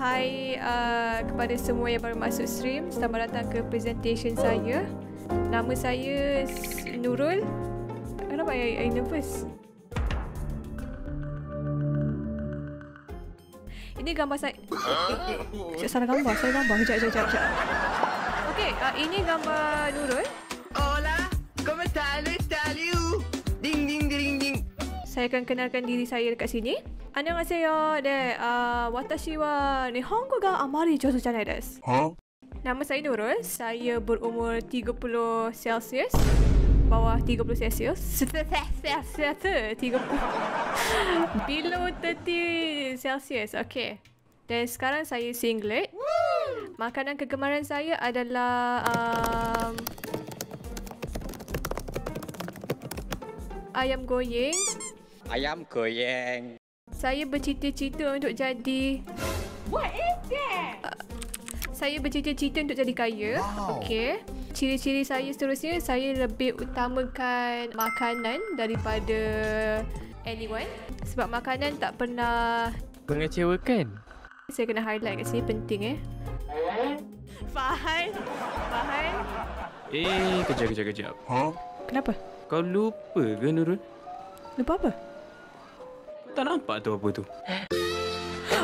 Hai uh, kepada semua yang baru masuk stream. Selamat datang ke presentation saya. Nama saya Nurul. Kenapa I, I nervous? Ini gambar saya. Eh, salah gambar, salah gambar. Sekejap, sekejap, sekejap. Okey, uh, ini gambar Nurul. Hola, ¿cómo están? Saya akan kenalkan diri saya dekat sini. 안녕하세요. 네, 아, watashi wa nihongo ga amari josu janai desu. Nama saya Nurul. Saya berumur 30 Celsius. Bawah 30 Celsius. Celsius. 30. Below 30 Celsius. Okay. Dan sekarang saya singlet. Makanan kegemaran saya adalah um, ayam goreng. Ayam goyang. Saya bercita-cita untuk jadi What is that? saya bercita-cita untuk jadi kaya. Wow. Okey. Ciri-ciri saya seterusnya saya lebih utamakan makanan daripada anyone sebab makanan tak pernah Mengecewakan. saya kena highlight kat sini penting eh. Faham? Faham? Eh, kejap, kejap, kejap. Kenapa? Kau lupa ke Nurul? Lupa apa? Tak nampak tu apa tu?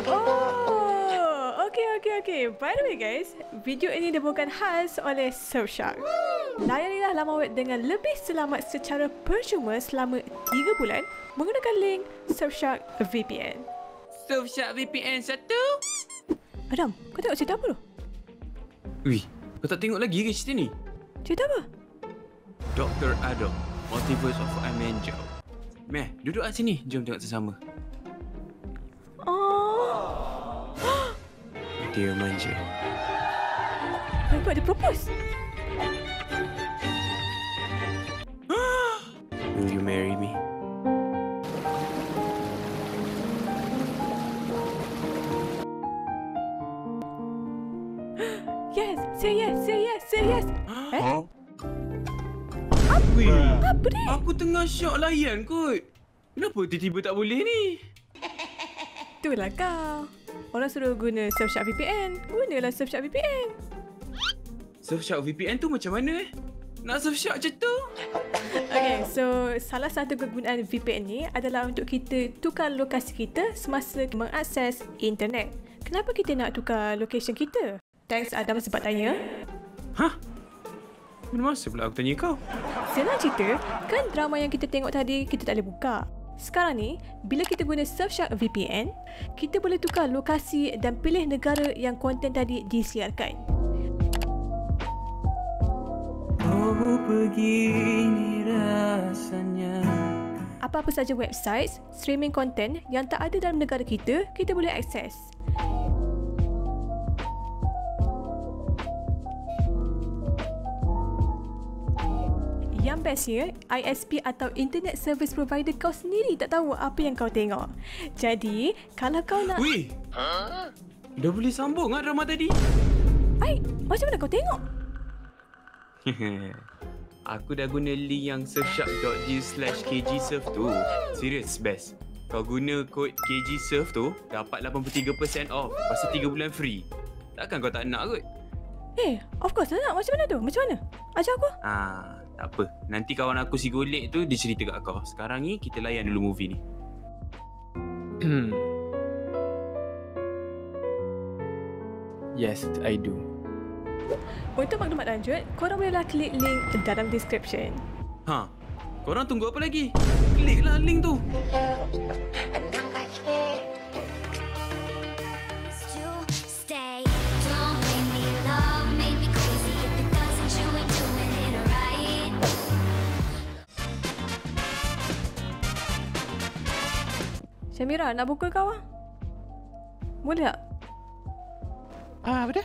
Oh, okay, okay, okay. By the way guys, video ini dibawakan khas oleh Surfshark. Layarilah laman web dengan lebih selamat secara percuma selama 3 bulan menggunakan link Surfshark VPN. Surfshark VPN satu. Adam, kau tengok cerita apa tu? Wih, kau tak tengok lagi ke cerita ni? Cerita apa? Dr. Adam, Multiverse of Amenjo. Meh, duduk kat sini. Jom tengok bersama. Oh, Dia manja. god, dia propose. Will you marry me? Yes, say yes, say yes, say yes. Eh? Apa ni? aku tengah syok layan kot. Kenapa tiba-tiba tak boleh ni? Itulah kau. Orang suruh guna Surfshark VPN. Gunalah Surfshark VPN. Surfshark VPN tu macam mana eh? Nak Surfshark macam tu? Okay, so salah satu kegunaan VPN ni adalah untuk kita tukar lokasi kita semasa mengakses internet. Kenapa kita nak tukar location kita? Thanks Adam sebab tanya. Hah? Mana masa pula aku tanya kau? Senang cerita, kan drama yang kita tengok tadi kita tak boleh buka. Sekarang ni, bila kita guna Surfshark VPN, kita boleh tukar lokasi dan pilih negara yang konten tadi disiarkan. Oh, begini rasanya. Apa-apa saja website, streaming konten yang tak ada dalam negara kita, kita boleh akses. Yang bestnya, ISP atau Internet Service Provider kau sendiri tak tahu apa yang kau tengok. Jadi, kalau kau nak... Weh! Dah boleh sambung ah drama tadi? Ai, macam mana kau tengok? aku dah guna link yang surfshark.g slash kgsurf tu. Serius, best. Kau guna kod kgsurf tu, dapat 83% off. Pasal 3 bulan free. Takkan kau tak nak kot? Eh, of course lah nak. Macam mana tu? Macam mana? Ajar aku. Ah, tak apa. Nanti kawan aku si Golek tu dia cerita kat kau. Sekarang ni kita layan dulu movie ni. yes, I do. Untuk maklumat lanjut, korang bolehlah klik link dalam description. Ha. Korang tunggu apa lagi? Kliklah link tu. Syamira, nak pukul kau ah? Boleh tak? Ah, apa dia?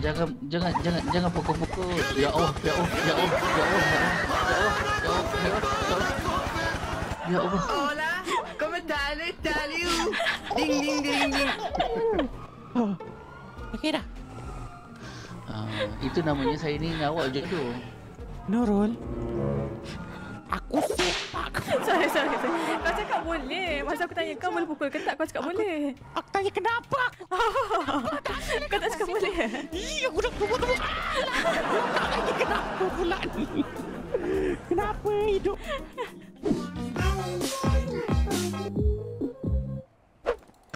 jangan jangan jangan jangan pukul-pukul. Ya Allah, ya Allah, ya Allah, ya Allah, ya Allah, ya Allah, ya Allah, ya Allah. Ya Allah. Hola, ¿cómo están? ¿Está Liu? Ding, ding, ding, ding. Okey dah. Ah, itu namanya saya ni ngawak jodoh. Nurul. Aku sepak. sorry, sorry. Kau cakap boleh. Masa aku tanya kau boleh pukul ke tak, kau cakap boleh. Aku tanya kenapa? Kau tak cakap boleh. Iya, aku nak pukul kamu. Tanya kenapa pula ni? Kenapa hidup?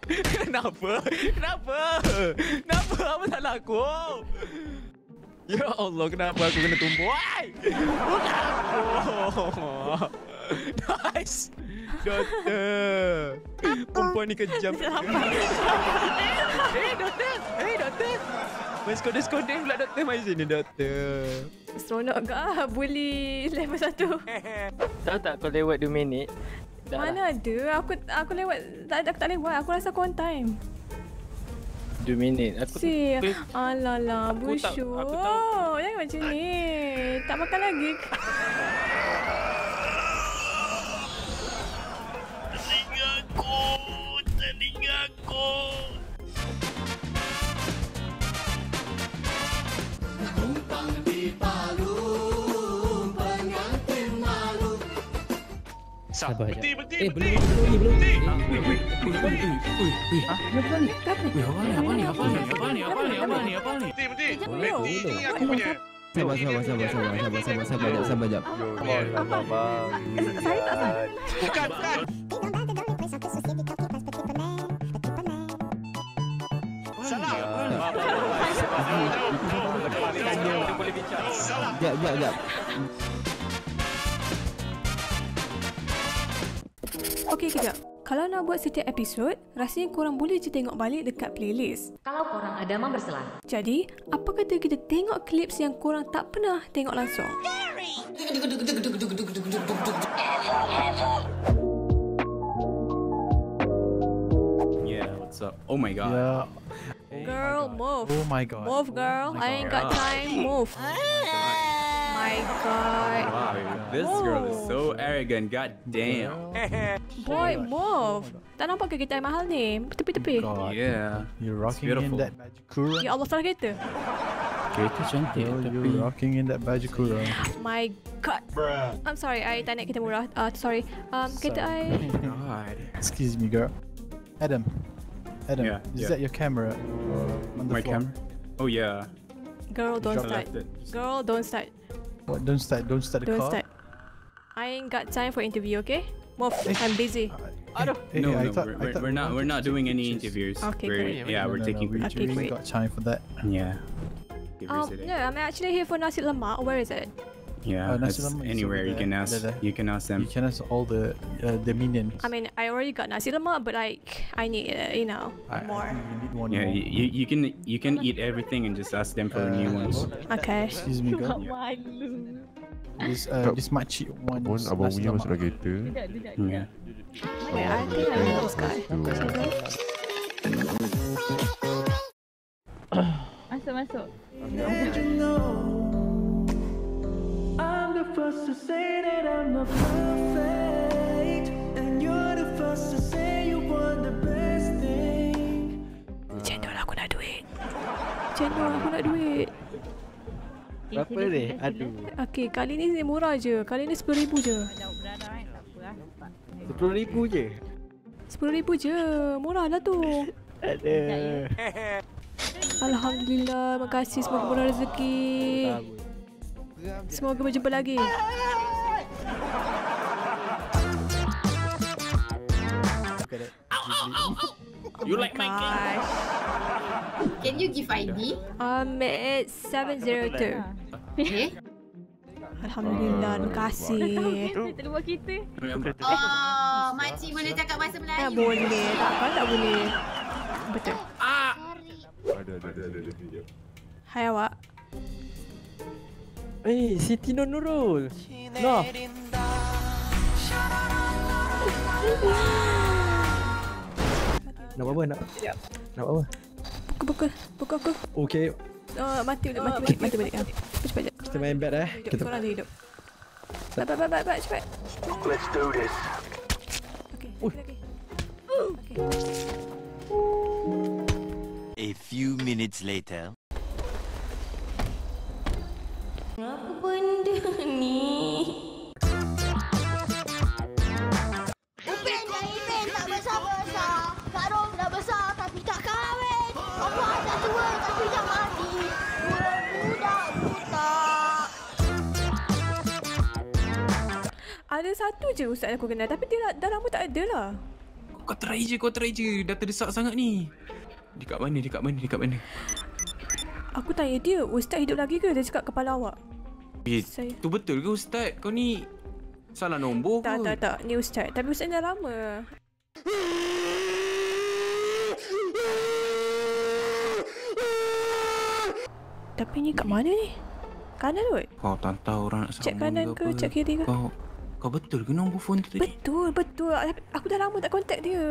Kenapa? Kenapa? Kenapa? Apa salah aku? Ya Allah, kenapa aku kena tumbuk? Why? Kenapa? Nice. Doktor. Perempuan ni kejam. Eh, doktor. Eh, doktor. Main skode-skode pula doktor. Mari sini, doktor. Seronok ke ah, bully level satu. Tahu tak kau lewat 2 minit? Dah lah. Mana ada? Aku aku lewat tak ada aku tak lewat. Aku rasa aku on time. 2 minit. Aku Si, tu- Aku tak- busuk. aku tahu. Jangan macam ni. Tak makan lagi. Sabar Berhenti, berhenti, Eh, belum, belum belum lagi. Sabar, sabar, sabar, sabar, sabar, sabar, sabar, jap, sabar, jap. Saya tak tahu. Bukan, bukan. Jap, jap, jap. Okey, kejap. Kalau nak buat setiap episod, rasanya korang boleh je tengok balik dekat playlist. Kalau korang ada memang berselan. Jadi, apa kata kita tengok clips yang korang tak pernah tengok langsung? Yeah, what's up? Oh my god. Yeah. Girl, move. Oh my god. Move, girl. I ain't got God. time. Move. My God. Wow, this girl is so arrogant. God damn. Boy, move. Tak nampak ke kita yang mahal ni? Tepi-tepi. God. Yeah. You're rocking beautiful. in that Bajikura. Ya Allah, salah kereta. Kereta cantik Girl, tapi you're rocking in that Bajikura. My God. I'm sorry, I tak naik kereta murah. Uh, sorry. Um, kereta I... God. Excuse me, girl. Adam. Adam, Yeah, is yeah. that your camera? On the My floor? camera? Oh yeah. Girl, don't I start. it. Girl, don't start. What? Don't start. Don't start the Don't car. start. I ain't got time for interview, okay? Move. Eh. I'm busy. Aduh. Eh, No, no, we're, we're, we're not. we We're not doing any interviews. Okay, we're, great. Yeah, No, we're no, taking no, we, Okay, ain't great. got time for that. Yeah. Give Um, us a day. no, I'm actually here for nasi lemak. Where is it? Yeah, Uh, nasi lemak anywhere you can ask. There, there. You can ask them. You can ask all the uh, the minions. I mean, I already got nasi lemak, but like, I need, uh, you know, I- I more. think you need one Yeah, more. you, you you can you can eat everything and just ask them for the new Uh, ones. Okay. Excuse me, girl. This uh, this makcik Pun wants abang nasi punya masuk dalam lemak. kereta Yeah. Wait, I think I know this guy. Masuk, masuk. Cendol aku nak duit. Cendol aku nak duit. Berapa ni? Aduh. Okay, kali ni murah je. Kali ni RM10,000 je. RM10,000 je. RM10,000 je. Murah lah tu. Ada. Alhamdulillah. Makasih. Semoga murah rezeki. Semoga berjumpa lagi. You like my? Gosh. Can you give ID? Um, it's 702. Eh? Alhamdulillah. Terima kasih. Terluar kita. Oh, makcik boleh cakap bahasa Tak Melayu. boleh. Takkan tak boleh. Betul. Ada ada ada ada ada Hai awak. Eh, Siti Nur Nurul. Noh. Nak apa? Nak, nak apa? Pukul, pukul. Pukul aku. Okay, Oh, mati balik, mati balik, mati balik. Ah, Cepat je. kita main bet eh. Kita korang tu hidup. Baik, baik, baik, baik, baik, cepat. Let's do this. Okay. Okay. A few minutes later. Apa benda ni? Upin dan Ipin tak besar-besar. Kak Rom dah besar tapi tak kahwin. Apa ada tua tapi tak mati. Budak-budak buta. Ada satu je ustaz aku kenal tapi dia lah, dah lama tak ada lah. Kau try je, kau try je. Dah terdesak sangat ni. Dekat mana, dekat mana, dekat mana? Aku tanya dia, ustaz hidup lagi ke? Dia cakap kepala awak. Eh, Saya- tu betul ke Ustaz? Kau ni salah nombor Tak, ke? tak, tak. Ni ustaz. Tapi ustaz dah lama. Tapi ni kat mana ni? Kanan kot? Kau tak tahu orang nak Cek sambung kanan ke, apa. cek kiri ke? Kau, kau betul ke nombor phone tu tadi? Betul, betul. Aku dah lama tak contact dia.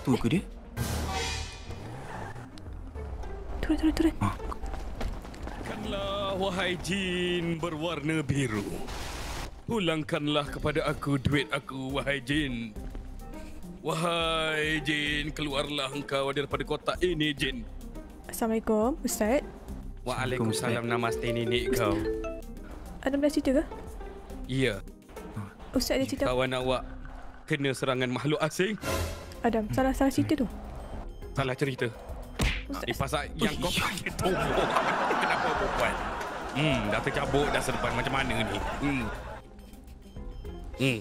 Tu ke dia? Turun, turun, turun. Pulangkanlah wahai jin berwarna biru. Pulangkanlah kepada aku duit aku wahai jin. Wahai jin, keluarlah engkau daripada kotak ini jin. Assalamualaikum, ustaz. Waalaikumsalam namaste nenek kau. Adam dah cerita ke? Ya, Ustaz ada cerita kawan awak kena serangan makhluk asing. Adam, salah salah cerita tu. Salah cerita. Di pasal yang kau pakai tombol. Kenapa kau buat? Hmm, dah tercabuk dah serban macam mana ni? Hmm. Hmm.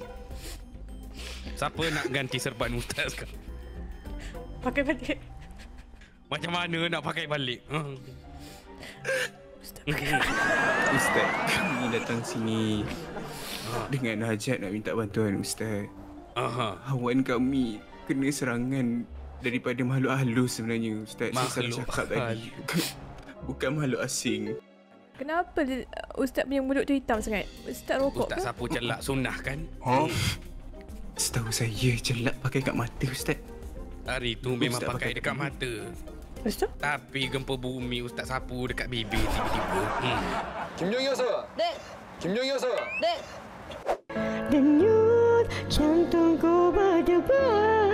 Siapa nak ganti serban ustaz kau? Pakai balik. Macam mana nak pakai balik? Hmm. Ustaz, kami datang sini dengan hajat nak minta bantuan Ustaz. Aha. Hawan kami kena serangan daripada makhluk halus sebenarnya ustaz makhluk saya cakap tadi bukan makhluk asing kenapa ustaz punya mulut tu hitam sangat ustaz rokok ustaz ke? sapu celak sunnah kan ha setahu saya celak pakai kat mata ustaz hari tu memang ustaz pakai, dekat mata Ustaz? Tapi gempa bumi Ustaz sapu dekat bibir tiba-tiba. Hmm. Kim Jong-yo, sir. Dek. Kim Jong-yo, sir. Dek. Denyut jantungku berdebar.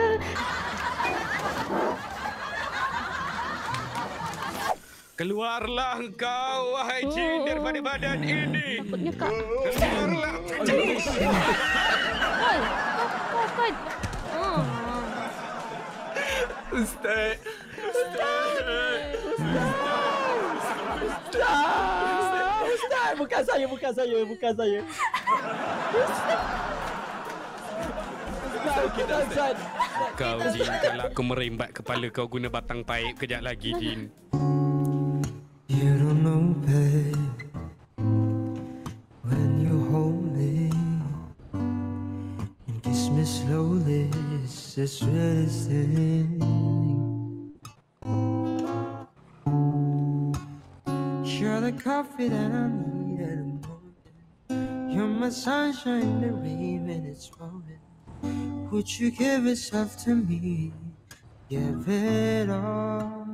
Keluarlah engkau wahai jin daripada badan ini. Takutnya kak. Keluarlah. Kol. Kol, kol. Oh. Ustaz. Ustaz! Ustaz! Bukan saya, bukan saya, bukan saya. Ustaz! Ustaz. Kau jin kalau aku merembat kepala kau guna batang paip kejap lagi jin. You don't know, babe, when you hold me and kiss me slowly, it's the sweetest thing. You're the coffee that I need at the moment. You're my sunshine in the rain when it's pouring. Would you give yourself to me? Give it all.